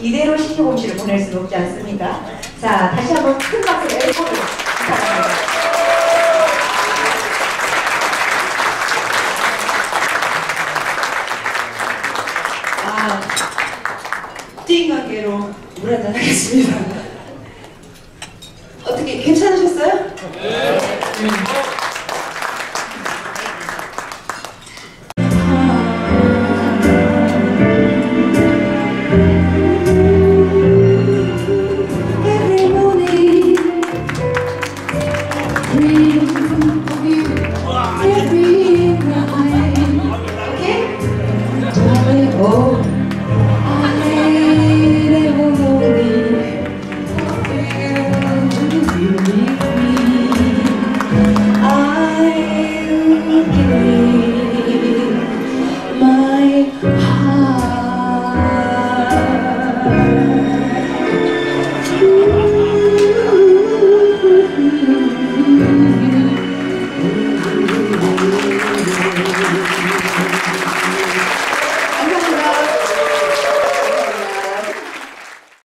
이대로 시켜봄씨를 보낼 수는 없지 않습니까? 자, 다시 한번 큰 박수 앨범을 부탁합니다. 아, 띵 관계로 물 한잔 하겠습니다. 어떻게 괜찮으셨어요? 네. Three,